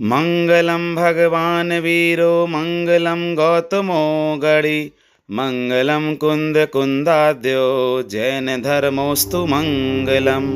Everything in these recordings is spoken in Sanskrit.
मङ्गलं भगवान् वीरो मङ्गलं गौतमो गणि मङ्गलं कुन्दकुन्दाद्यो जैनधर्मोऽस्तु मङ्गलम्।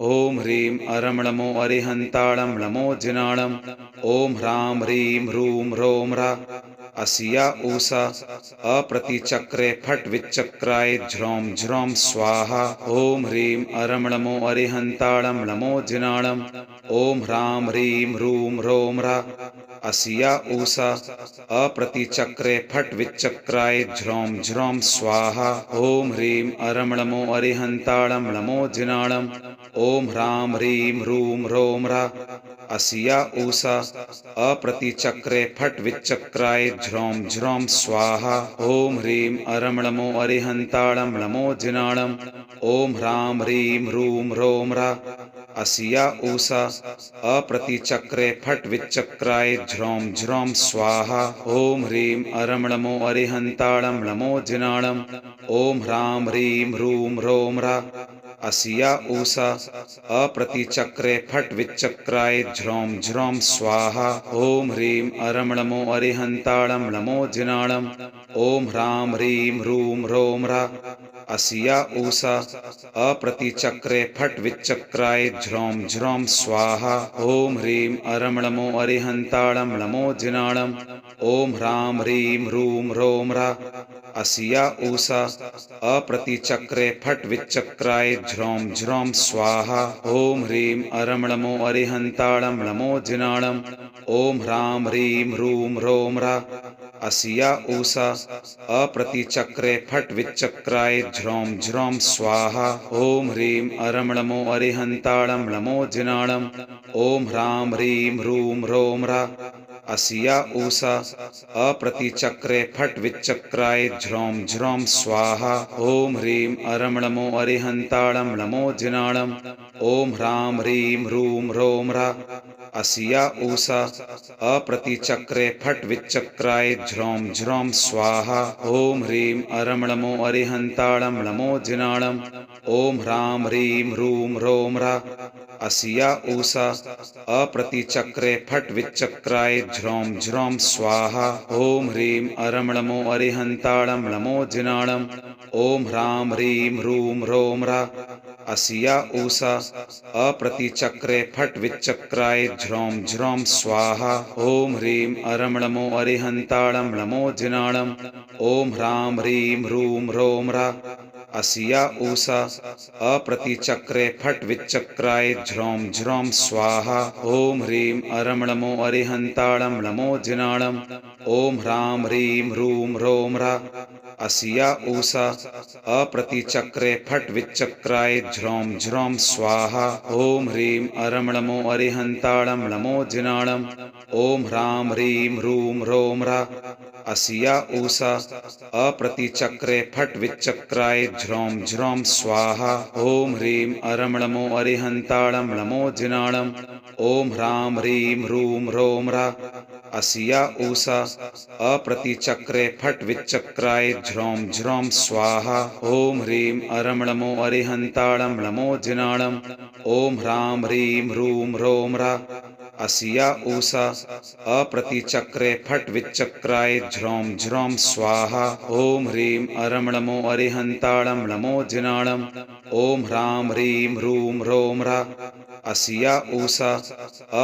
ॐ ह्रीं अरमणमो अरिहन्ताळं जिनाळम्। ॐ ह्रां ह्रीं ह्रूं ह्रौं ह्रा अस्या ऊषा अप्रतिचक्रे फट् विच्चक्राय झ्रौं झ्रौं स्वाहा। ॐ ह्रीं अरमणमो अरिहन्ताळं नमो जिनाळम् ॐ ह्रां ह्रीं ह्रूं ह्रौं ह्रा। अस्या ऊषा अप्रतिचक्रे फट् विच्चक्राय झ्रौं झ्रौं स्वाहा। ॐ ह्रीं अरमणमो अरिहन्ताळं नमो जिनाळम् ॐ ह्रां ह्रीं ह्रूं ह्रौं ह्रा अस्या ऊषा अप्रतिचक्रे फट् विच्चक्राय झ्रौं झ्रौं स्वाहा ॐ ह्रीं अरमणमो अरिहन्ताळं नमो जिनाळम् ॐ ह्रां ह्रीं ह्रूं ह्रौं ह्रा। अस्या ऊषा अप्रतिचक्रे फट् विच्चक्राय झ्रौं झ्रौं स्वाहा ॐ ह्रीं अरमणमो अरिहन्ताळं नमो जिनाळम् ॐ ह्रां ह्रीं ह्रूं ह्रौं ह्रा अस्या ऊषा अप्रतिचक्रे फट् विच्चक्राय झ्रौं झ्रौं स्वाहा ॐ ह्रीं अरमणमो अरिहन्ताळं नमो जिनाळम् ॐ ह्रां ह्रीं ह्रूं ह्रौं ह्रा अस्या ऊषा अप्रतिचक्रे फट् विच्चक्राय झ्रौं झ्रौं स्वाहा ॐ ह्रीं अरमणमो अरिहन्ताळं नमो जिनाळम् ॐ ह्रां ह्रीं ह्रूं ह्रौं ह्रा अस्या ऊषा अप्रतिचक्रे फट् विच्चक्राय झ्रौं झ्रौं स्वाहा। ॐ ह्रीं अरमणमो अरिहन्ताळं नमो जिनाळम् ॐ ह्रां ह्रीं ह्रूं ह्रौं ह्रा। अस्या ऊषा अप्रतिचक्रे फट् विच्चक्राय झ्रौं झ्रौं स्वाहा। ॐ ह्रीं अरमणमो अरिहन्ताळं नमो जिनाळम् ॐ ह्रां ह्रीं ह्रूं ह्रौं ह्रा अस्या ऊषा अप्रतिचक्रे फट् विच्चक्राय झ्रौं झ्रौं स्वाहा। ॐ ह्रीं अरमणमो अरिहन्ताळं नमो जिनाळम् ॐ ह्रां ह्रीं ह्रूं ह्रौं ह्रा। अस्या ऊषा अप्रतिचक्रे फट् विच्चक्राय झ्रौं झ्रौं स्वाहा। ॐ ह्रीं अरमणमो अरिहन्ताळं नमो जिनाळम् ॐ ह्रां ह्रीं ह्रूं ह्रौं ह्रा अस्या ऊषा अप्रतिचक्रे फट् विच्चक्राय झ्रौं झ्रौं स्वाहा। ॐ ह्रीं अरमणमो अरिहन्ताळं नमो जिनाळम् ॐ ह्रां ह्रीं ह्रूं ह्रौं ह्रा अस्या ऊषा अप्रतिचक्रे फट् विच्चक्राय झ्रौं झ्रौं स्वाहा। ॐ ह्रीं अरमणमो अरिहन्ताळं नमो जिनाळम् ॐ ह्रां ह्रीं ह्रूं ह्रौं ह्रा अस्या ऊषा अप्रतिचक्रे फट् विच्चक्राय झ्रौं झ्रौं स्वाहा ॐ ह्रीं अरमणमो अरिहन्ताळं नमो जिनाळम् ॐ ह्रां ह्रीं ह्रूं ह्रौं ह्रा। अस्या ऊषा अप्रतिचक्रे फट् विच्चक्राय झ्रौं झ्रौं स्वाहा ॐ ह्रीं अरमणमो अरिहन्ताळं नमो जिनाळम् ॐ ह्रां ह्रीं ह्रूं ह्रौं ह्रा अस्या ऊषा अप्रतिचक्रे फट् विच्चक्राय झ्रौं झ्रौं स्वाहा। ॐ ह्रीं अरमणमो अरिहन्ताळं नमो जिनाळम् ॐ ह्रां ह्रीं ह्रूं ह्रौं ह्रा अस्या ऊषा अप्रतिचक्रे फट् विच्चक्राय झ्रौं झ्रौं स्वाहा। ॐ ह्रीं अरमणमो अरिहन्ताळं नमो जिनाळम् ॐ ह्रां ह्रीं ह्रूं ह्रौं ह्रा अस्या ऊषा अप्रतिचक्रे फट् विच्चक्राय झ्रौं झ्रौं स्वाहा। ॐ ह्रीं अरमणमो अरिहन्ताळं नमो जिनाळम् ॐ ह्रां ह्रीं ह्रूं ह्रौं ह्रा। अस्या ऊषा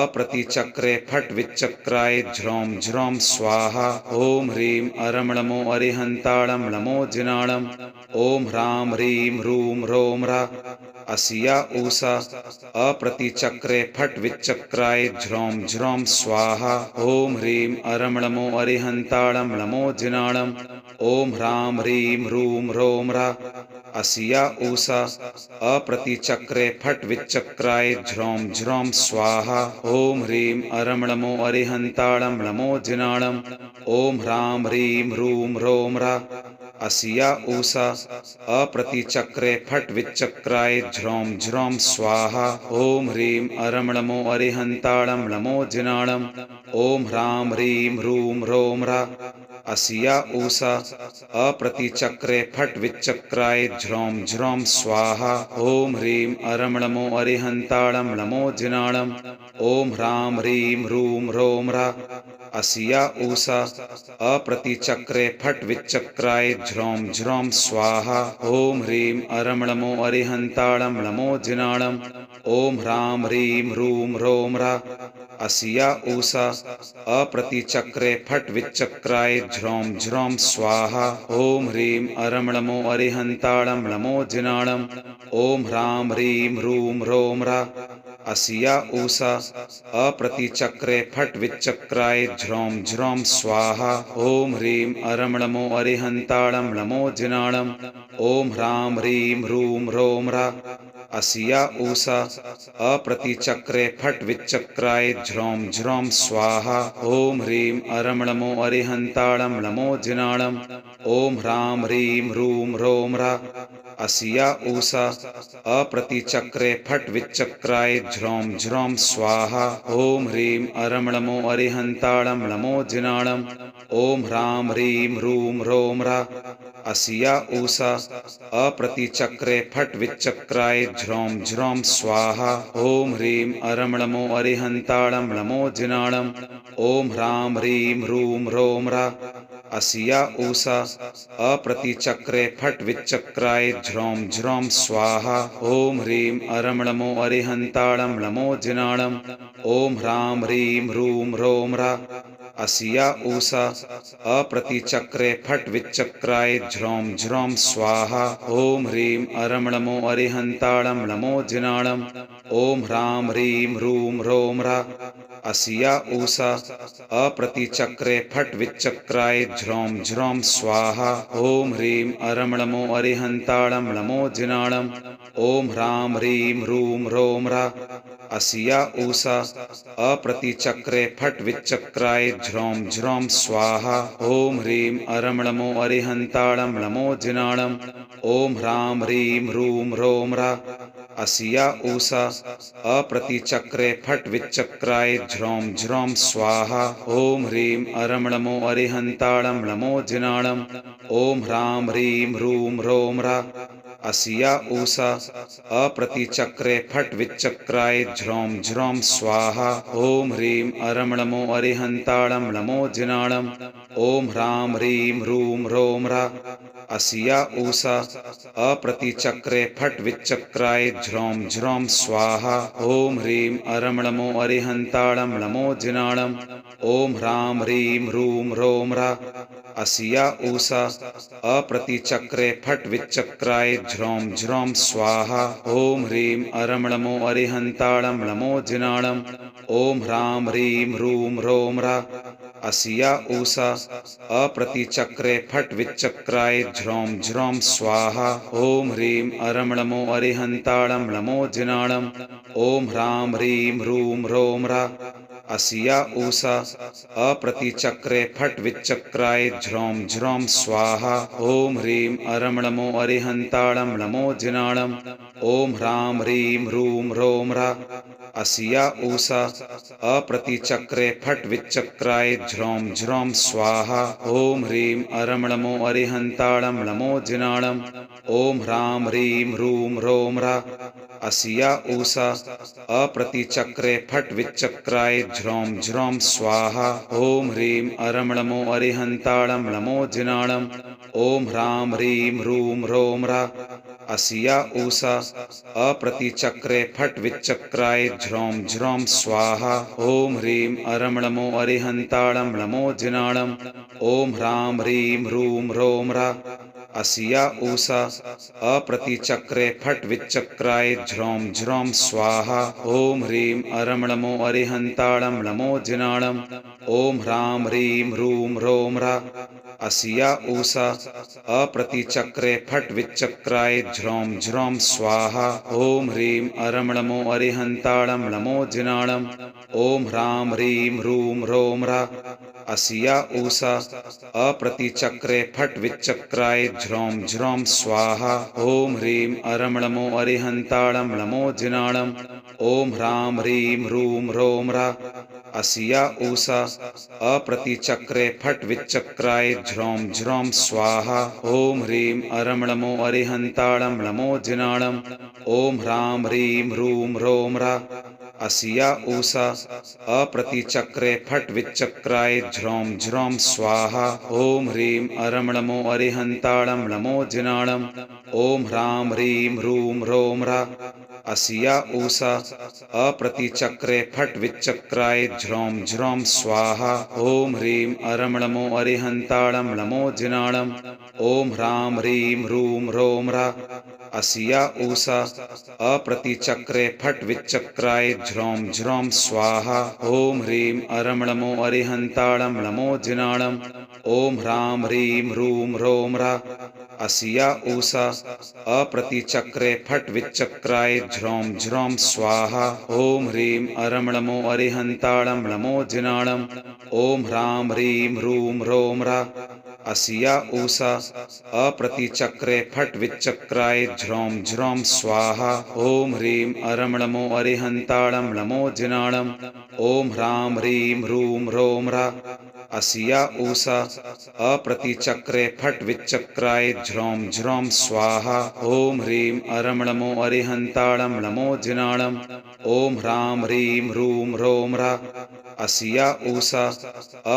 अप्रतिचक्रे फट् विच्चक्राय झ्रौं झ्रौं स्वाहा। ॐ ह्रीं अरमणमो अरिहन्ताळं नमो जिनाळम् ॐ ह्रां ह्रीं ह्रूं ह्रौं ह्रा अस्या ऊषा अप्रतिचक्रे फट् विच्चक्राय झ्रौं झ्रौं स्वाहा ॐ ह्रीं अरमणमो अरिहन्ताळं नमो जिनाळम् ॐ ह्रां ह्रीं ह्रूं ह्रौं ह्रा। अस्या ऊषा अप्रतिचक्रे फट् विच्चक्राय झ्रौं झ्रौं स्वाहा ॐ ह्रीं अरमणमो अरिहन्ताळं नमो जिनाळम् ॐ ह्रां ह्रीं ह्रूं ह्रौं ह्रा अस्या ऊषा अप्रतिचक्रे फट् विच्चक्राय झ्रौं झ्रौं स्वाहा ॐ ह्रीं अरमणमो अरिहन्ताळं नमो जिनाळम् ॐ ह्रां ह्रीं ह्रूं ह्रौं ह्रा अस्या ऊषा अप्रतिचक्रे फट् विच्चक्राय झ्रौं झ्रौं स्वाहा ॐ ह्रीं अरमणमो अरिहन्ताळं नमो जिनाळम् ॐ ह्रां ह्रीं ह्रूं ह्रौं ह्रा अस्या ऊषा अप्रतिचक्रे फट् विच्चक्राय झ्रौं झ्रौं स्वाहा। ॐ ह्रीं अरमणमो अरिहन्ताळं नमो जिनाळम् ॐ ह्रां ह्रीं ह्रूं ह्रौं ह्रा। अस्या ऊषा अप्रतिचक्रे फट् विच्चक्राय झ्रौं झ्रौं स्वाहा। ॐ ह्रीं अरमणमो अरिहन्ताळं नमो जिनाळम् ॐ ह्रां ह्रीं ह्रूं ह्रौं ह्रा अस्या ऊषा अप्रतिचक्रे फट् विच्चक्राय झ्रौं झ्रौं स्वाहा। ॐ ह्रीं अरमणमो अरिहन्ताळं नमो जिनाळम् ॐ ह्रां ह्रीं ह्रूं ह्रौं ह्रा। अस्या ऊषा अप्रतिचक्रे फट् विच्चक्राय झ्रौं झ्रौं स्वाहा। ॐ ह्रीं अरमणमो अरिहन्ताळं नमो जिनाळम् ॐ ह्रां ह्रीं ह्रूं ह्रौं ह्रा अस्या ऊषा अप्रतिचक्रे फट् विच्चक्राय झ्रौं झ्रौं स्वाहा ॐ ह्रीं अरिहन्ताळं नमो ॐ ह्रीं ह्रूं ह्रौं ह्रा अस्या ऊषा अप्रतिचक्रे फट् विच्चक्राय झ्रौं झ्रौं स्वाहा ॐ ह्रीं अरमणमो अरिहन्ताळं नमो जिनाळम् ॐ ह्रां ह्रीं ह्रूं ह्रौं ह्रा अस्या ऊषा अप्रतिचक्रे फट् विच्चक्राय झ्रौं झ्रौं स्वाहा। ॐ ह्रीं अरमणमो अरिहन्ताळं नमो जिनाळम् ॐ ह्रां ह्रीं ह्रूं ह्रौं ह्रा। अस्या ऊषा अप्रतिचक्रे फट् विच्चक्राय झ्रौं झ्रौं स्वाहा। ॐ ह्रीं अरमणमो अरिहन्ताळं नमो जिनाळम् ॐ ह्रां ह्रीं ह्रूं ह्रौं ह्रा अस्या ऊषा। अप्रतिचक्रे फट् विच्चक्राय झ्रौं झ्रौं स्वाहा। ॐ ह्रीं अरमणमो अरिहन्ताळं नमो जिनाळम्। ॐ ह्रां ह्रीं ह्रूं ह्रौं ह्रा अस्या ऊषा। अप्रतिचक्रे फट् विच्चक्राय झ्रौं झ्रौं स्वाहा। ॐ ह्रीं अरमणमो अरिहन्ताळं नमो जिनाळम्। ॐ ह्रां ह्रीं ह्रूं ह्रौं ह्रा अस्या ऊषा अप्रतिचक्रे फट् विच्चक्राय झ्रौं झ्रौं स्वाहा। ॐ ह्रीं अरमणमो अरिहन्ताळं नमो जिनाळम् ॐ ह्रां ह्रीं ह्रूं ह्रौं ह्रा। अस्या ऊषा अप्रतिचक्रे फट् विच्चक्राय झ्रौं झ्रौं स्वाहा। ॐ ह्रीं अरमणमो अरिहन्ताळं नमो जिनाळम् ॐ ह्रां ह्रीं ह्रूं ह्रौं ह्रा अस्या ऊषा अप्रतिचक्रे फट् विच्चक्राय झ्रौं झ्रौं स्वाहा ॐ ह्रीं अरिहन्ताळं नमो ॐ ह्रीं ह्रूं ह्रौं ह्रा अस्या ऊषा अप्रतिचक्रे फट् विच्चक्राय झ्रौं झ्रौं स्वाहा ॐ ह्रीं अरमणमो अरिहन्ताळं नमो जिनाळम् ॐ ह्रां ह्रीं ह्रूं ह्रौं ह्रा अस्या ऊषा अप्रतिचक्रे फट् विच्चक्राय झ्रौं झ्रौं स्वाहा। ॐ ह्रीं अरमणमो अरिहन्ताळं नमो जिनाळम् ॐ ह्रां ह्रीं ह्रूं ह्रौं ह्रा अस्या ऊषा अप्रतिचक्रे फट् विच्चक्राय झ्रौं झ्रौं स्वाहा। ॐ ह्रीं अरमणमो अरिहन्ताळं नमो जिनाळम् ॐ ह्रां ह्रीं ह्रूं ह्रौं ह्रा अस्या ऊषा अप्रतिचक्रे फट् विच्चक्राय झ्रौं झ्रौं स्वाहा। ॐ ह्रीं अरमणमो अरिहन्ताळं नमो जिनाळम्। ॐ ह्रां ह्रीं ह्रूं ह्रौं ह्रा। अस्या ऊषा अप्रतिचक्रे फट् विच्चक्राय झ्रौं झ्रौं स्वाहा। ॐ ह्रीं अरमणमो अरिहन्ताळं नमो जिनाळम्। ॐ ह्रां ह्रीं ह्रूं ह्रौं ह्रा अस्या ऊषा अप्रतिचक्रे फट् विच्चक्राय झ्रौं झ्रौं स्वाहा। ॐ ह्रीं अरमणमो अरिहन्ताळं नमो जिनाळम्। ॐ ह्रां ह्रीं ह्रूं ह्रौं ह्रा। अस्या ऊषा अप्रतिचक्रे फट् विच्चक्राय झ्रौं झ्रौं स्वाहा। ॐ ह्रीं अरमणमो अरिहन्ताळं नमो जिनाळम् ॐ ह्रां ह्रीं ह्रूं ह्रौं ह्रा। अस्या ऊषा अप्रतिचक्रे फट् विच्चक्राय झ्रौं झ्रौं स्वाहा। ॐ ह्रीं अरमणमो अरिहन्ताळं नमो जिनाळम् ॐ ह्रां ह्रीं ह्रूं ह्रौं ह्रा अस्या ऊषा अप्रतिचक्रे फट् विच्चक्राय झ्रौं झ्रौं स्वाहा ॐ ह्रीं अरमणमो अरिहन्ताळं नमो जिनाळम् ॐ ह्रां ह्रीं ह्रूं ह्रौं ह्रा। अस्या ऊषा अप्रतिचक्रे फट् विच्चक्राय झ्रौं झ्रौं स्वाहा ॐ ह्रीं अरमणमो अरिहन्ताळं लमो जिनाळम् ॐ ह्रां ह्रीं ह्रूं ह्रौं रा अस्या ऊषा अप्रतिचक्रे फट विचक्राय झ्रौं झ्रौं स्वाहा। ॐ ह्रीं अरमणमो अरिहन्ताळं नमो जिनाणम ओम ह्रां ह्रीं ह्रूं ह्रौं रा अस्या ऊषा अप्रतिचक्रे फट् विच्चक्राय झ्रौं झ्रौं स्वाहा ॐ ह्रीं अरमणमो अरिहन्ताळं लमो जिनाळम् ॐ ह्रां ह्रीं ह्रूं ह्रौं रा अस्या ऊषा अप्रतिचक्रे फट् विच्चक्राय झ्रौं झ्रौं स्वाहा ॐ ह्रीं अरमणमो अरिहन्ताळं लमो जिनाळम् ॐ ह्रां ह्रीं ह्रूं ह्रौं रा अस्या ऊषा अप्रतिचक्रे फट् विच्चक्राय झ्रौं झ्रौं स्वाहा। ॐ ह्रीं अरमणमो अरिहन्ताळं लमो जिनाळम् ॐ ह्रां ह्रीं ह्रूं ह्रौं रा अस्या ऊषा अप्रतिचक्रे फट् विच्चक्राय झ्रौं झ्रौं स्वाहा। ॐ ह्रीं अरमणमो अरिहन्ताळं लमो जिनाळम् ॐ ह्रां ह्रीं ह्रूं ह्रौं रा अस्या ऊषा अप्रतिचक्रे फट् विच्चक्राय झ्रौं झ्रौं स्वाहा ॐ ह्रीं अरमणमो अरिहन्ताळं लमो जिनाळम् ॐ ह्रां ह्रीं ह्रूं ह्रौं रा अस्या ऊषा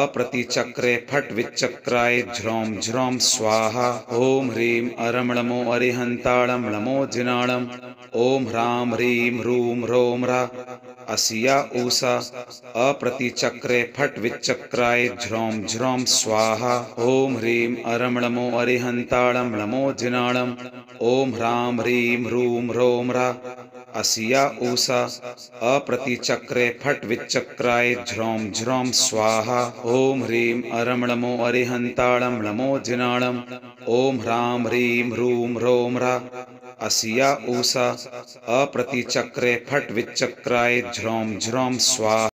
अप्रतिचक्रे फट् विच्चक्राय झ्रौं झ्रौं स्वाहा ॐ ह्रीं अरमणमो अरिहन्ताळं लमो जिनाळम् ॐ ह्रां ह्रीं ह्रूं ह्रौं रा अस्या ऊषा अप्रतिचक्रे फट् विच्चक्राय झ्रौं झ्रौं स्वाहा। ॐ ह्रीं अरमणमो अरिहन्ताळं लमो जिनाळम् ॐ ह्रां ह्रीं ह्रूं ह्रौं रा अस्या ऊषा अप्रतिचक्रे फट् विच्चक्राय झ्रौं झ्रौं स्वाहा। ॐ ह्रीं अरमणमो अरिहन्ताळं लमो जिनाळम् ॐ ह्रां ह्रीं ह्रूं ह्रौं रा अस्या ऊषा अप्रतिचक्रे फट् विचक्राय झ्रौं झ्रौं स्वाहा।